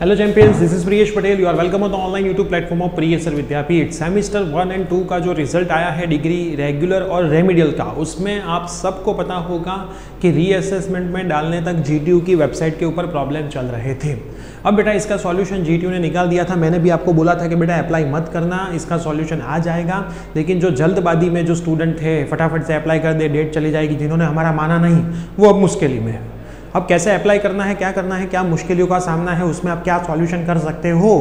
Hello champions this is Priyesh Patel you are welcome on the online YouTube platform of प्रियसर Vidyapeeth semester one and two का जो result आया है degree regular और remedial का, उसमें आप सबको पता होगा कि रीअसेसमेंट में डालने तक जीटीयू की वेबसाइट के ऊपर प्रॉब्लम चल रहे थे। अब बेटा इसका सॉल्यूशन GTU ने निकाल दिया था। मैंने भी आपको बोला था कि बेटा अप्लाई मत करना, इसका सॉल्यूशन आ जाएगा। लेकिन जो जल्दबाजी में जो स्टूडेंट थे, फटाफट से अप्लाई कर दे डेट चली जाएगी, जिन्होंने हमारा माना नहीं, वो अब मुश्किल में है। अब कैसे अप्लाई करना है, क्या करना है, क्या मुश्किलों का सामना है, उसमें आप क्या सॉल्यूशन कर सकते हो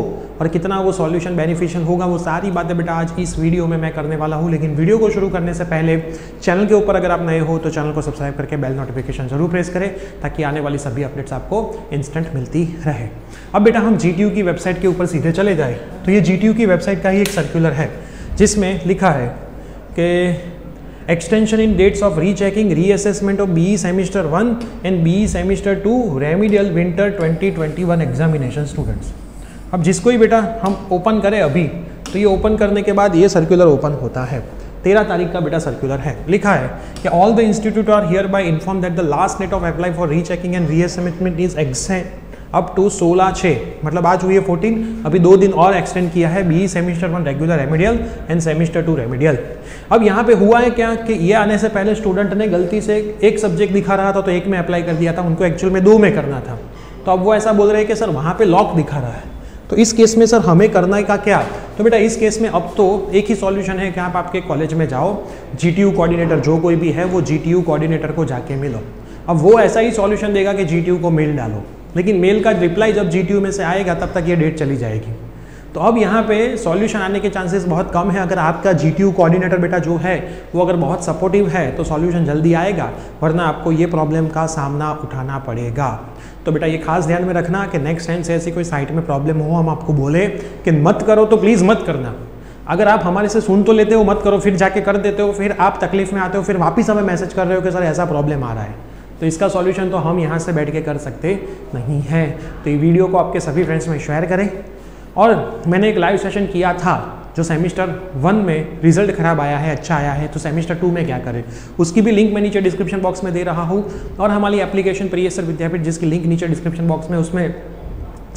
और कितना वो सॉल्यूशन बेनिफिशियल होगा, वो सारी बातें बेटा आज इस वीडियो में मैं करने वाला हूँ। लेकिन वीडियो को शुरू करने से पहले चैनल के ऊपर अगर आप नए हो तो चैनल को सब्सक्राइब करके बेल नोटिफिकेशन ज़रूर प्रेस करें ताकि आने वाली सभी अपडेट्स आपको इंस्टेंट मिलती रहे। अब बेटा हम GTU की वेबसाइट के ऊपर सीधे चले जाए। तो ये GTU की वेबसाइट का ही एक सर्कुलर है, जिसमें लिखा है कि extension in dates of rechecking, reassessment of BE semester 1 and BE semester 2 remedial winter 2021 examination students अब जिसको ही बेटा हम ओपन करें अभी तो ये ओपन करने के बाद ये सर्कुलर ओपन होता है। तेरह तारीख का बेटा सर्कुलर है। लिखा है कि all the institute are hereby inform that the last date of apply for rechecking and reassessment is extend up to 16 छः मतलब आज हुई है 14 अभी दो दिन और एक्सटेंड किया है B semester one regular remedial and semester two remedial अब यहाँ पे हुआ है क्या कि ये आने से पहले स्टूडेंट ने गलती से एक सब्जेक्ट दिखा रहा था तो एक में अप्लाई कर दिया था, उनको एक्चुअल में दो में करना था। तो अब वो ऐसा बोल रहे हैं कि, सर, वहाँ पर लॉक दिखा रहा है। तो इस केस में, सर, हमें करना है का क्या? तो बेटा, इस केस में अब तो एक ही सॉल्यूशन है कि आप आपके कॉलेज में जाओ जी कोऑर्डिनेटर जो कोई भी है, वो जी कोऑर्डिनेटर को जाके मिलो। अब वो ऐसा ही सॉल्यूशन देगा कि जीटीयू को मेल डालो। लेकिन मेल का रिप्लाई जब GTU में से आएगा, तब तक ये डेट चली जाएगी। तो अब यहाँ पे सॉल्यूशन आने के चांसेस बहुत कम है। अगर आपका GTU कोऑर्डिनेटर बेटा जो है, वो अगर बहुत सपोर्टिव है तो सॉल्यूशन जल्दी आएगा, वरना आपको ये प्रॉब्लम का सामना उठाना पड़ेगा। तो बेटा ये खास ध्यान में रखना कि नेक्स्ट टाइम से ऐसी कोई साइट में प्रॉब्लम हो, हम आपको बोले कि मत करो तो प्लीज़ मत करना। अगर आप हमारे से सुन तो लेते हो, मत करो, फिर जाके कर देते हो, फिर आप तकलीफ़ में आते हो, फिर वापस हमें मैसेज कर रहे हो कि, सर, ऐसा प्रॉब्लम आ रहा है। तो इसका सॉल्यूशन तो हम यहाँ से बैठ के कर सकते नहीं है। तो ये वीडियो को आपके सभी फ्रेंड्स में शेयर करें। और मैंने एक लाइव सेशन किया था, जो सेमिस्टर वन में रिज़ल्ट खराब आया है अच्छा आया है तो सेमिस्टर टू में क्या करें? उसकी भी लिंक मैं नीचे डिस्क्रिप्शन बॉक्स में दे रहा हूँ। और हमारी एप्लीकेशन प्रियसर विद्यापीठ जिसकी लिंक नीचे डिस्क्रिप्शन बॉक्स में, उसमें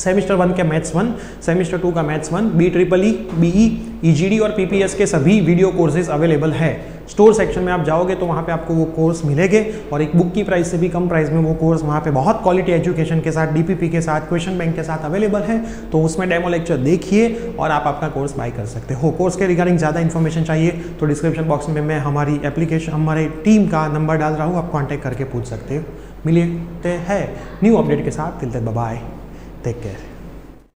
सेमिस्टर वन के मैथ्स वन, सेमिस्टर टू का maths one B triple E B E G और पी पी एस के सभी वीडियो कोर्सेज अवेलेबल है। स्टोर सेक्शन में आप जाओगे तो वहाँ पे आपको वो कोर्स मिलेंगे और एक बुक की प्राइस से भी कम प्राइस में वो कोर्स वहाँ पे बहुत क्वालिटी एजुकेशन के साथ डीपीपी के साथ क्वेश्चन बैंक के साथ अवेलेबल है। तो उसमें डेमो लेक्चर देखिए और आप आपका कोर्स बाय कर सकते हो। कोर्स के रिगार्डिंग ज़्यादा इन्फॉर्मेशन चाहिए तो डिस्क्रिप्शन बॉक्स में मैं हमारी एप्लीकेशन हमारे टीम का नंबर डाल रहा हूँ, आप कॉन्टैक्ट करके पूछ सकते हो। मिलते हैं। न्यू अपडेट के साथ तिलते बाय Take care.